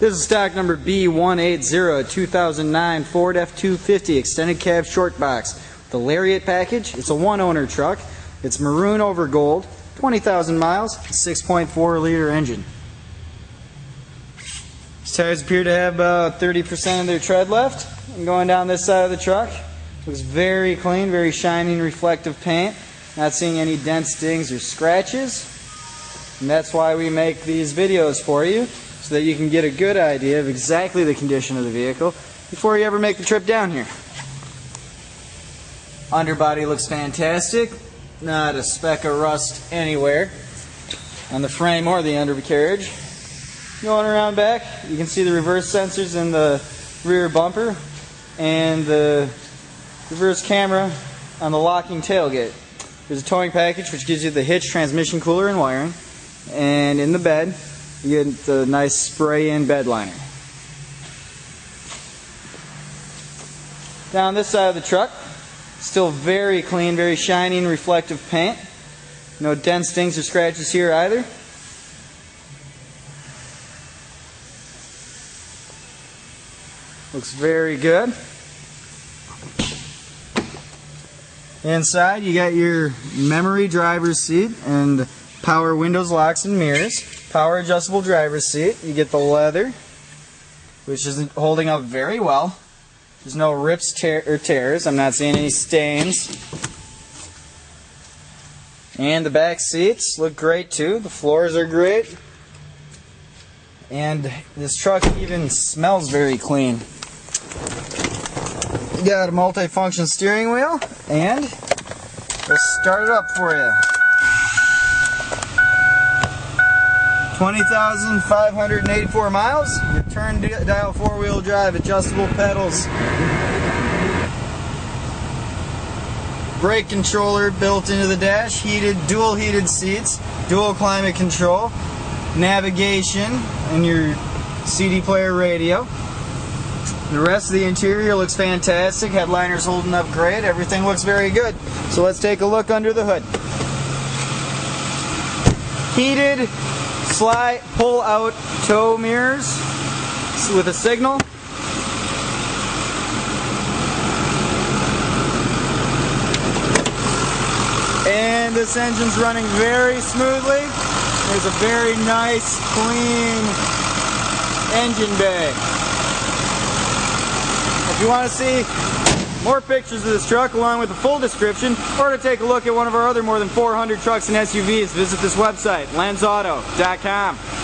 This is stock number B180, 2009 Ford F250 extended cab short box. The Lariat package, it's a one owner truck. It's maroon over gold, 20,000 miles, 6.4 liter engine. These tires appear to have about 30% of their tread left. I'm going down this side of the truck, looks very clean, very shiny and reflective paint. Not seeing any dents, dings, or scratches. And that's why we make these videos for you so that you can get a good idea of exactly the condition of the vehicle before you ever make the trip down here. Underbody looks fantastic. Not a speck of rust anywhere on the frame or the undercarriage. Going around back, you can see the reverse sensors in the rear bumper and the reverse camera on the locking tailgate. There's a towing package which gives you the hitch, transmission cooler, and wiring. And in the bed, you get the nice spray-in bed liner. Down this side of the truck, still very clean, very shiny reflective paint. No dents, stings, or scratches here either. Looks very good. Inside, you got your memory driver's seat and power windows, locks, and mirrors. Power adjustable driver's seat. You get the leather, which is holding up very well. There's no rips tear or tears. I'm not seeing any stains. And the back seats look great too. The floors are great. And this truck even smells very clean. You got a multi-function steering wheel and we'll start it up for you. 20,584 miles. Your turn dial four-wheel drive, adjustable pedals. Brake controller built into the dash, heated, dual heated seats, dual climate control, navigation, and your CD player radio. The rest of the interior looks fantastic. Headliner's holding up great. Everything looks very good. So let's take a look under the hood. Heated slide pull out tow mirrors with a signal. And this engine's running very smoothly. There's a very nice, clean engine bay. If you want to see more pictures of this truck along with a full description or to take a look at one of our other more than 400 trucks and SUVs, visit this website, lenzauto.com.